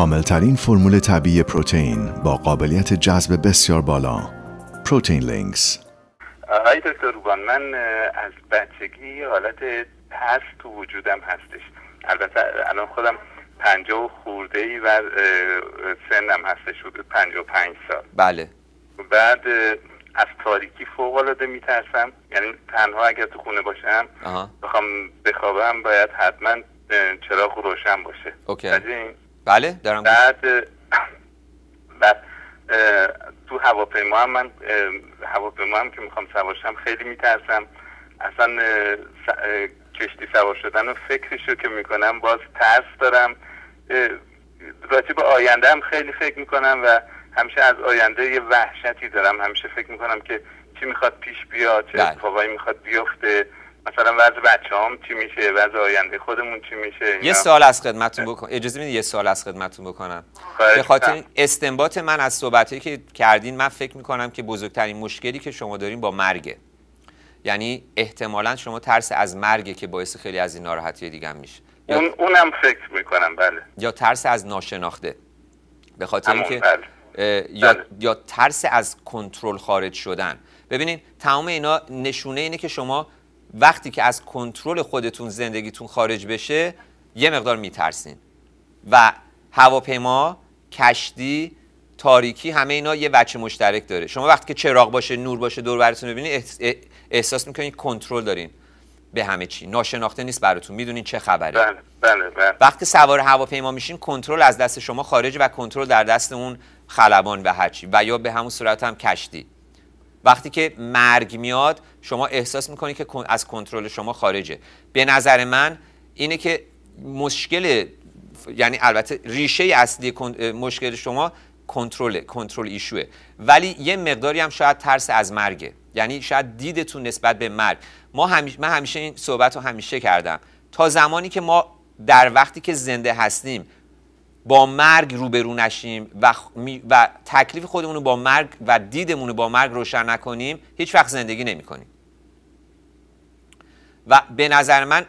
کاملترین فرمول طبیعی پروتئین با قابلیت جذب بسیار بالا. پروتئین لینکس. آقای دکتر روبان من از بچگی حالت ترس تو وجودم هستش. البته الان خودم پنجاه و خورده ای و سنم هستش حدود پنجاه و پنج سال. بله. بعد از تاریکی فوق العاده میترسم. یعنی تنها اگر تو خونه باشم آها. بخوام بخوابم باید حتما چراغ روشن باشه. اوکی. بله دارم بعد بعد تو هواپیما هم من هواپیما هم که می‌خوام سوارشم خیلی میترسم. اصلا س- کشتی سوار شدن و فکرشو که می‌کنم باز ترس دارم. اه، راجع به آینده هم خیلی فکر می‌کنم و همیشه از آینده یه وحشتی دارم. همیشه فکر می‌کنم که چی می‌خواد پیش بیاد چه بله. اتفاقایی می‌خواد بیفته. مثلا وضع بچه هم چی میشه؟ وضع آینده خودمون چی میشه؟ یه. سوال از خدمتتون بکن. اجازه می‌دید یه سوال از خدمتتون بکنم؟ به خاطر. استنباط من از صحبتایی که کردین من فکر می‌کنم که بزرگترین مشکلی که شما دارین با مرگه. یعنی احتمالا شما ترس از مرگه که باعث خیلی از این ناراحتی دیگه میشه. یا, اون اونم فکر می‌کنم بله. یا ترس از ناشناخته. به خاطر اینکه بله. یا, بله. یا ترس از کنترل خارج شدن. ببینین تمام اینا نشونه اینه که شما وقتی که از کنترل خودتون زندگیتون خارج بشه یه مقدار میترسین. و هواپیما کشتی تاریکی همه اینا یه بچه مشترک داره. شما وقتی که چراغ باشه نور باشه دور براتون ببینید احساس می‌کنید کنترل دارین به همه چی. ناشناخته نیست براتون. می‌دونین چه خبره. بله بله بله. وقتی سوار هواپیما میشین کنترل از دست شما خارج و کنترل در دست اون خلبان و هرچی. و یا به همون صورت هم کشتی. وقتی که مرگ میاد شما احساس می‌کنید که از کنترل شما خارجه. به نظر من اینه که مشکل یعنی البته ریشه اصلی مشکل شما کنترل کنترل ایشوه. ولی یه مقداری هم شاید ترس از مرگه. یعنی شاید دیدتون نسبت به مرگ. ما همیشه من همیشه این صحبت رو همیشه کردم. تا زمانی که ما در وقتی که زنده هستیم با مرگ روبرو نشیم و, و تکلیف خودمون رو با مرگ و دیدمون رو با مرگ روشن نکنیم هیچ وقت زندگی نمی کنیم و به نظر من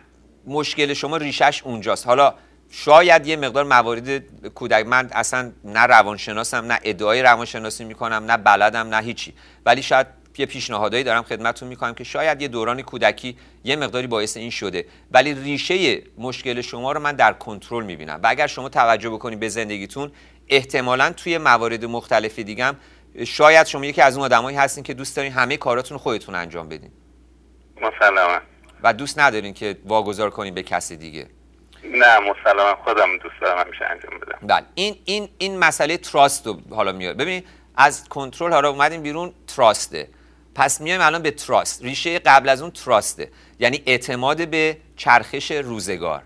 مشکل شما ریشش اونجاست. حالا شاید یه مقدار موارد کودک من اصلا نه روانشناسم نه ادعای روانشناسی می‌کنم نه بلدم نه هیچی. ولی شاید یه پیشنهادایی دارم خدمتتون می‌کنم که شاید یه دوران کودکی یه مقداری باعث این شده. ولی ریشه مشکل شما رو من در کنترل می‌بینم. و اگر شما توجه بکنید به زندگیتون احتمالا توی موارد مختلف دیگه هم شاید شما یکی از اون آدمایی هستین که دوست دارین همه کاراتون رو خودتون انجام بدین. مسلما. و دوست ندارین که واگذار کنین به کسی دیگه. نه مسلما خودم دوست دارم همیشه انجام بدم. بله. این این این مسئله تراست رو حالا میاد. ببین از کنترل حالا اومدیم بیرون تراسته پس میایم الان به تراست. ریشه قبل از اون تراسته. یعنی اعتماد به چرخش روزگار.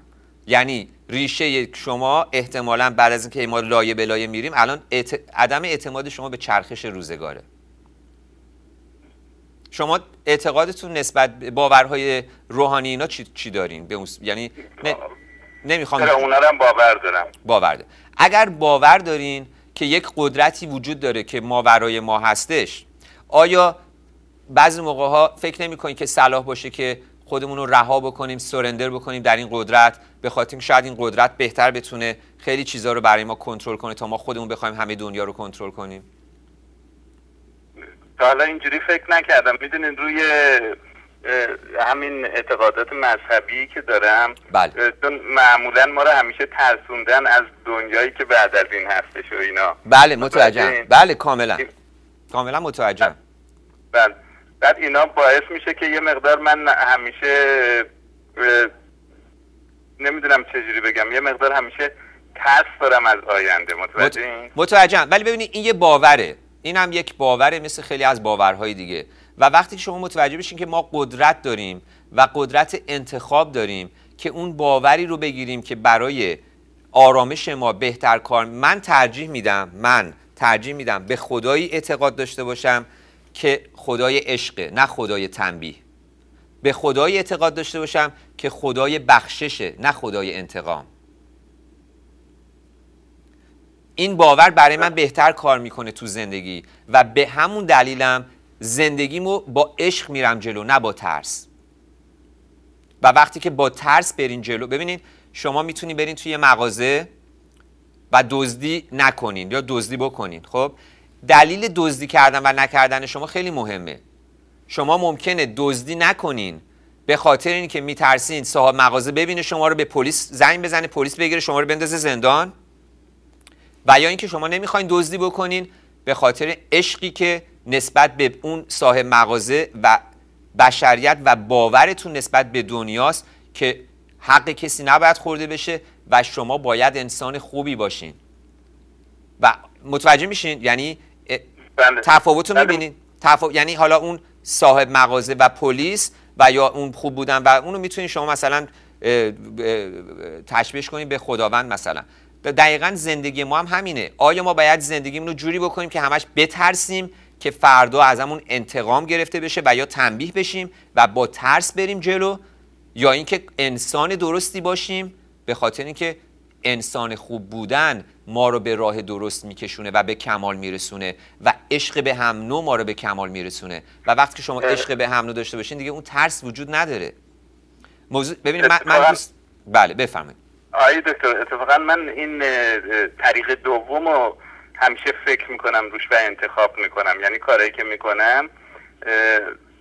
یعنی ریشه شما احتمالا بعد از اینکه ما لایه به لایه میریم الان اعت... عدم اعتماد شما به چرخش روزگاره. شما اعتقادتون نسبت به باورهای روحانی اینا چی, چی دارین؟ به اون س- یعنی نه... نمی‌خوام اونا هم باور دارم. باور دارین. اگر باور دارین که یک قدرتی وجود داره که ماورای ما هستش آیا بعضی موقع ها فکر نمی کنید که صلاح باشه که خودمون رو رها بکنیم سرندر بکنیم در این قدرت به خاطر اینکه شاید این قدرت بهتر بتونه خیلی چیزها رو برای ما کنترل کنه تا ما خودمون بخوایم همه دنیا رو کنترل کنیم. تا حالا اینجوری فکر نکردم. می‌دونین روی همین اعتقادات مذهبی که دارم بله. چون معمولا ما رو همیشه ترسوندن از دنیایی که بعد از این هستش و اینا. بله متوجهم. متوجه؟ بله کاملا. کاملا متوجهم. بعد بعد اینا باعث میشه که یه مقدار من همیشه نمی‌دونم چجوری بگم یه مقدار همیشه ترس دارم از آینده. متوجه این؟ متوجهم. ولی ببینید این یه باوره. این هم یک باوره مثل خیلی از باورهای دیگه. و وقتی که شما متوجه بشین که ما قدرت داریم و قدرت انتخاب داریم که اون باوری رو بگیریم که برای آرامش ما بهتر کار من ترجیح میدم من ترجیح میدم به خدایی اعتقاد داشته باشم که خدای عشقه نه خدای تنبیه. به خدای اعتقاد داشته باشم که خدای بخششه نه خدای انتقام. این باور برای من بهتر کار می‌کنه تو زندگی و به همون دلیلم زندگیمو با عشق میرم جلو نه با ترس. و وقتی که با ترس برین جلو ببینید شما می‌تونید برین توی مغازه و دزدی نکنین یا دزدی بکنین خب؟ دلیل دزدی کردن و نکردن شما خیلی مهمه. شما ممکنه دزدی نکنین به خاطر اینکه میترسین صاحب مغازه ببینه شما رو به پلیس زنگ بزنه پلیس بگیره شما رو بندازه زندان. و یا اینکه شما نمی‌خواین دزدی بکنین به خاطر عشقی که نسبت به اون صاحب مغازه و بشریت و باورتون نسبت به دنیاست که حق کسی نباید خورده بشه و شما باید انسان خوبی باشین. و متوجه میشین؟ یعنی. تفاوت رو بله. می‌بینین تفاوت یعنی حالا اون صاحب مغازه و پلیس و یا اون خوب بودن و اونو می‌تونین شما مثلا تشبیهش کنید به خداوند مثلا. دقیقا زندگی ما هم همینه. آیا ما باید زندگیمون رو جوری بکنیم که همش بترسیم که فردا ازمون انتقام گرفته بشه و یا تنبیه بشیم و با ترس بریم جلو؟ یا اینکه انسان درستی باشیم به خاطر اینکه انسان خوب بودن ما رو به راه درست میکشونه و به کمال میرسونه و عشق به هم نوع ما رو به کمال میرسونه. و وقتی که شما. عشق به هم نوع داشته باشین دیگه اون ترس وجود نداره. موضوع ببینید من, من دوست بله بفرمایید. آقای دکتر اتفاقا من این طریق دوم رو همیشه فکر می‌کنم روش و انتخاب می‌کنم. یعنی کارهایی که می‌کنم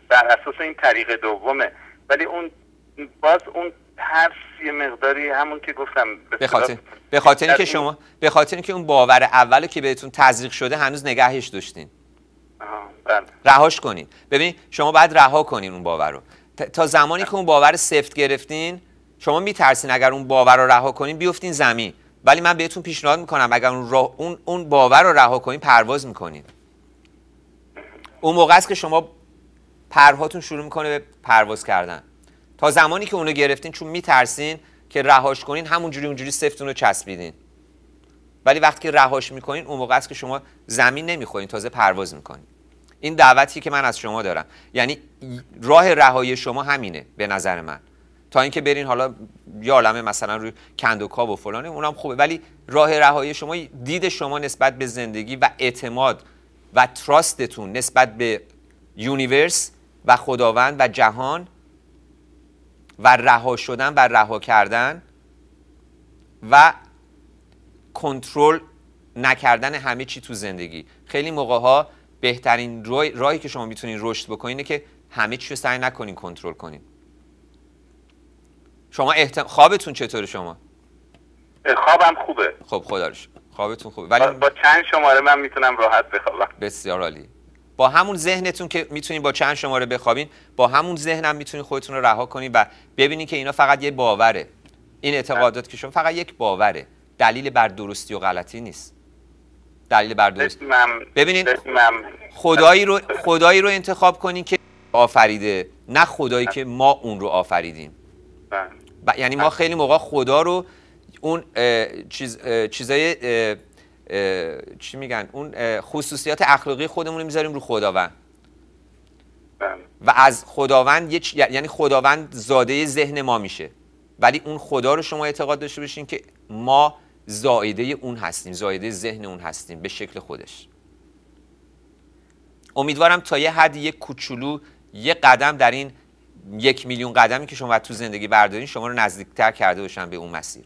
بر اساس این طریق دومه. ولی اون باز اون ترس یه مقداری همون که گفتم به خاطر به خاطر اینکه شما به خاطر اینکه اون باور اول که بهتون تزریق شده هنوز نگهش داشتین. بله. رهاش کنین. ببین شما باید رها کنین اون باور رو. تا زمانی که اون باور سفت گرفتین شما میترسین اگر اون باور رو رها کنین بیفتین زمین. ولی من بهتون پیشنهاد می‌کنم اگر اون, اون, اون باور رو رها کنین پرواز می‌کنین. اون موقع است که شما پرهاتون شروع می‌کنه به پرواز کردن. تا زمانی که اونو گرفتین چون میترسین که رهاش کنین همونجوری اونجوری سفتون رو چسبیدین. ولی وقتی که رهاش می‌کنین اون موقع است که شما زمین نمی‌خورین تازه پرواز می‌کنین. این دعوتی که من از شما دارم. یعنی راه رهایی شما همینه به نظر من. تا اینکه برین حالا یه مثلا روی کندوکاو و فلانه اونم خوبه. ولی راه رهایی شما دید شما نسبت به زندگی و اعتماد و trust تون نسبت به universe و خداوند و جهان و رها شدن و رها کردن و کنترل نکردن همه چی تو زندگی. خیلی موقع ها بهترین راه- راهی که شما می‌تونین رشد بکنین اینه که همه چی رو سعی نکنین کنترل کنین. شما احتم... خوابتون چطوره شما؟ خوابم خوبه. خب خدا. خوابتون خوبه. با, ولی با چند شماره من می‌تونم راحت بخوابم. بسیار عالی. با همون ذهنتون که می‌تونین با چند شماره بخوابین با همون ذهنم می‌تونین خودتون رو رها کنین و ببینین که اینا فقط یه باوره. این اعتقادات که شما فقط یک باوره. دلیل بر درستی و غلطی نیست. دلیل بر درست اسمم ببینین، اسمم خدایی رو خدایی رو انتخاب کنین که آفریده نه خدایی که ما اون رو آفریدیم. بله. ب- یعنی ما خیلی موقع خدا رو اون اه، چیز اه، چیزای اه، چی میگن؟ اون خصوصیات اخلاقی خودمون رو می‌ذاریم رو خداوند. بله. و از خداوند یه چ- یعنی خداوند زاده ذهن ما میشه. ولی اون خدا رو شما اعتقاد داشته باشین که ما زایده اون هستیم زایده ذهن اون هستیم به شکل خودش. امیدوارم تا یه حد یک کوچولو یه قدم در این یک میلیون قدمی که شما تو زندگی بردارین شما رو نزدیکتر کرده باشن به اون مسیر.